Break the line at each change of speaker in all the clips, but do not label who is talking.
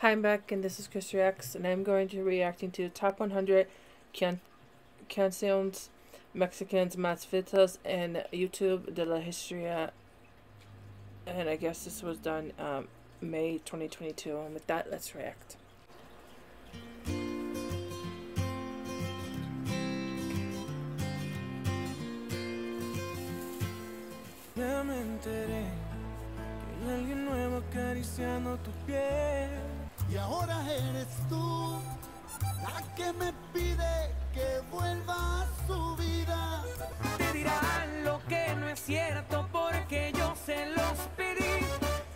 Hi, I'm back, and this is Kris Reacts, and I'm going to be reacting to top 100 can canciones Mexicans más vistas and YouTube de la Historia. And I guess this was done um, May 2022. And with that, let's react.
Me enteré que hay alguien nuevo acariciando tu piel.
Y ahora eres tú la que me pide que vuelva a su vida.
Te dirán lo que no es cierto porque yo se los pedí.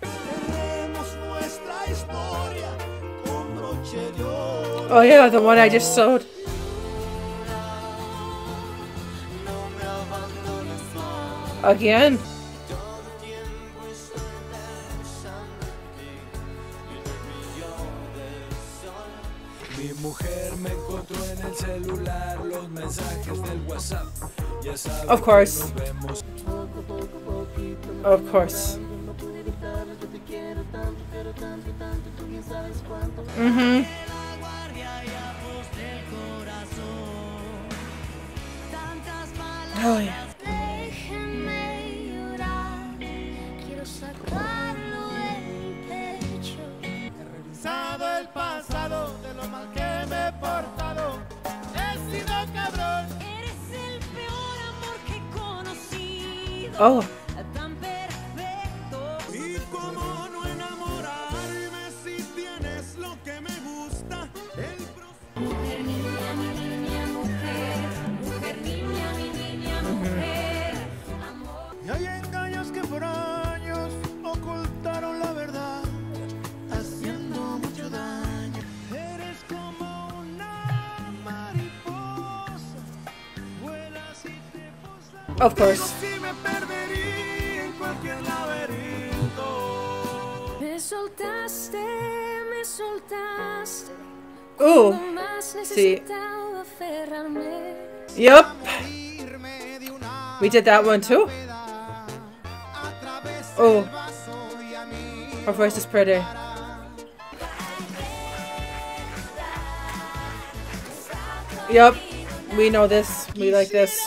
Tenemos nuestra historia con broche de oro.
Oh, yeah, the one I just sewed.
No me abandones más.
Again.
Llorar, quiero sacarlo del pecho.
He revisado el pasado de lo mal que me he portado. He sido cabrón.
Eres el peor amor que he conocido.
Oh,
me
course. Ooh.
Cuando más
sí.
necesitaba aferrarme.
Yup.
Irme de una
We did that one too. Oh.
del vaso y a mí.
Her voice is pretty. Yup. We know this. We like this.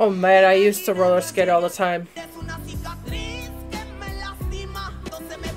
Oh man, I used to roller skate all the time.
Es una cicatriz que me lastima. Donde me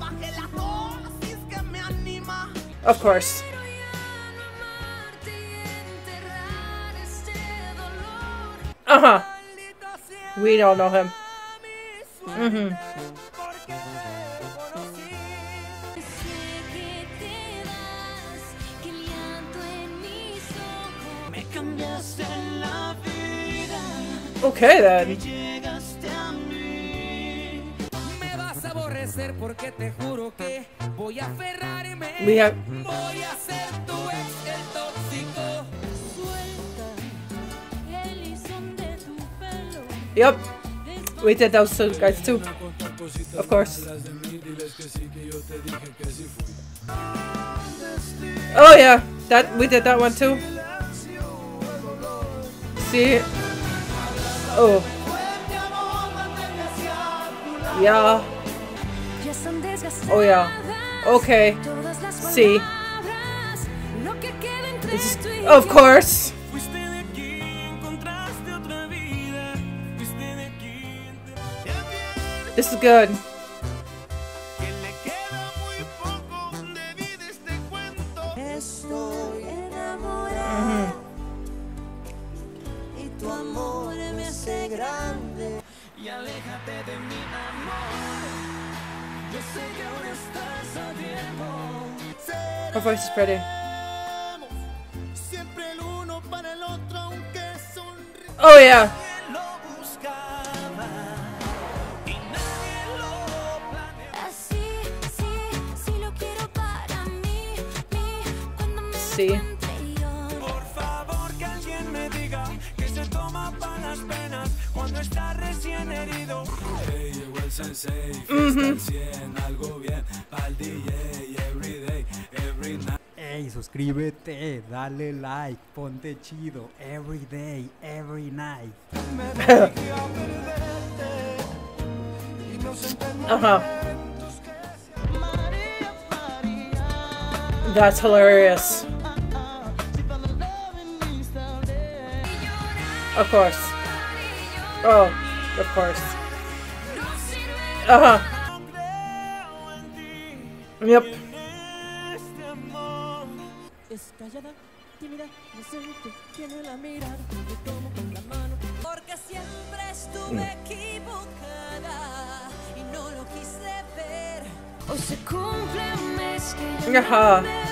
lizón then.
tu
pelo.
Yep. We did those two guys too. Of course. Oh yeah, that we did that one too. See? Oh. Yeah. Oh yeah. Okay.
See.
of course. This is good. Mí, voice is
me
Oh yeah.
Por favor, que alguien me diga que se toma para las penas cuando está.
Hey,
suscríbete, dale like, ponte chido, every day, every night.
Ajá. That's hilarious. Of course. Oh, of course. Ajá. Yep.
Porque siempre estuve mm. equivocada y no lo quise ver.
Hoy se cumple un mes que.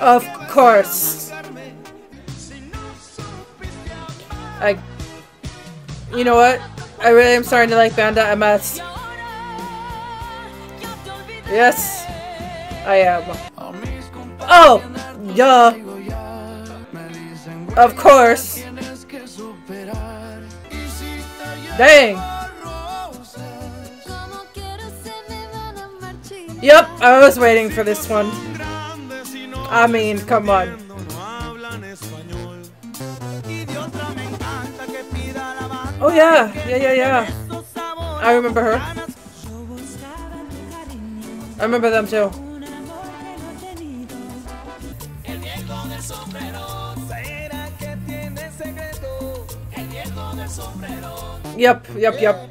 Of course. I. You know what? I really am starting to like Banda MS. Yes, I am. Oh, yeah. Of course. Dang. Yep, I was waiting for this one. I mean, come on. Oh yeah, yeah, yeah, yeah. I remember her. I remember them too. Yep, yep, yep.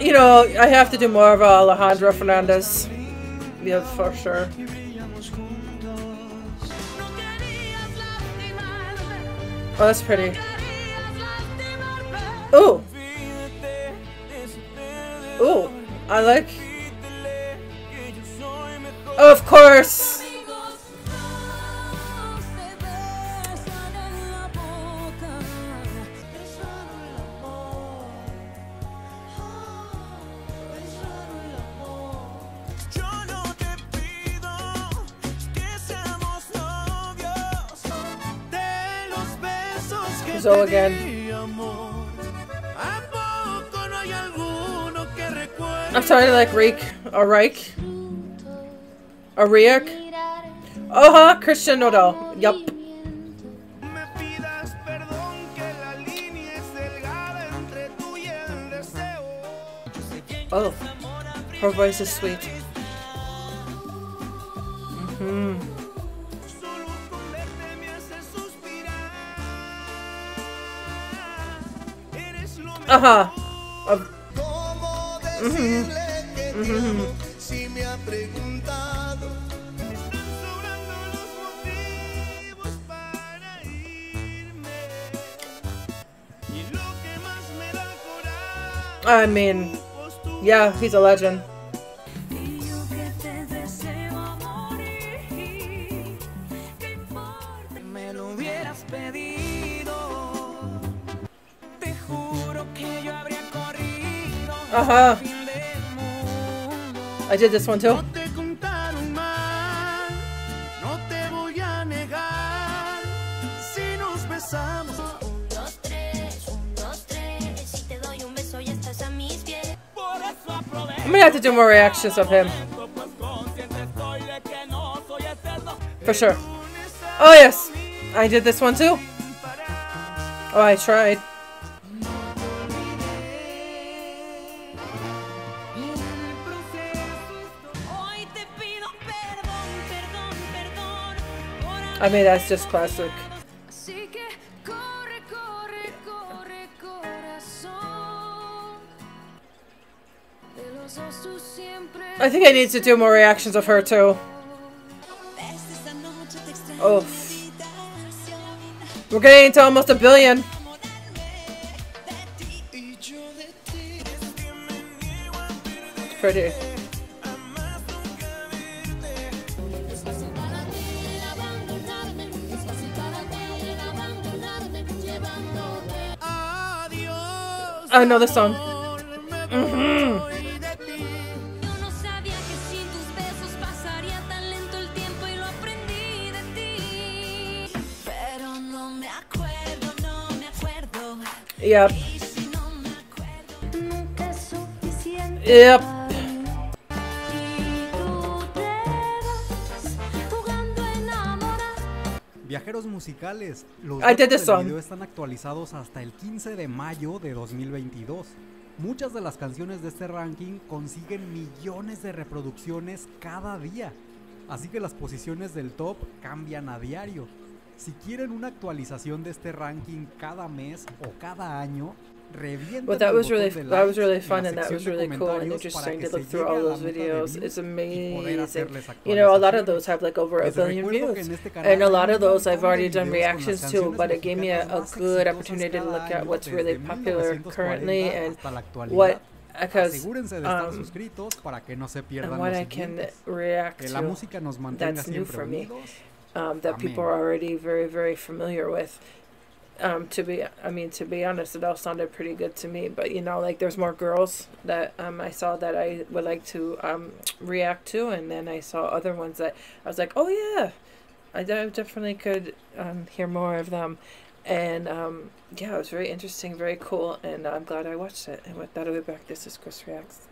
you know, I have to do more of Alejandro Fernandez. Yeah, for sure. Oh, that's pretty. Ooh. Ooh, I like.
Oh,
of course. so again. I'm sorry, like Reek. A Reik? Uh, A
Reik?
Oh, huh, Christian Nodal. Yup. Oh, her voice is sweet.
Mm hmm
Uh huh. Of.
Mm -hmm. Mm -hmm.
I mean, yeah, he's a legend.
Haha.
I did this one too.
I'm gonna have to do more reactions of him. For sure. Oh yes! I did this one too. Oh, I tried. I mean, that's just classic. I think I need to do more reactions of her too. Oh. We're getting to almost a billion. It's pretty.
Acuerdo, no me acuerdo.
Mm-hmm.
Yep.
Y
Viajeros musicales. Los datos del
song.
video están actualizados hasta el 15 de mayo de 2022. Muchas de las canciones de este ranking consiguen millones de reproducciones cada día. Así que las posiciones del top cambian a diario. Si quieren una actualización de este ranking cada mes o cada año,
Well, that was really that was really fun and that was really cool and interesting to look through all those videos. It's amazing. You know, a lot of those have like over a billion views.
en este canal
And a lot of those I've already done
videos con las
reactions to, but it gave me a, a good opportunity to look at what's really popular currently and what because
estar
um,
suscritos para que no se pierdan
and what I can react to
música nos mantenga
that's new for me. um, that people are already very very familiar with. Um, to be, I mean, to be honest, it all sounded pretty good to me. But you know, like there's more girls that um, I saw that I would like to um, react to, and then I saw other ones that I was like, oh yeah, I definitely could um, hear more of them. And um, yeah, it was very interesting, very cool, and I'm glad I watched it. And with that, I'll be back. This is Kris Reacts.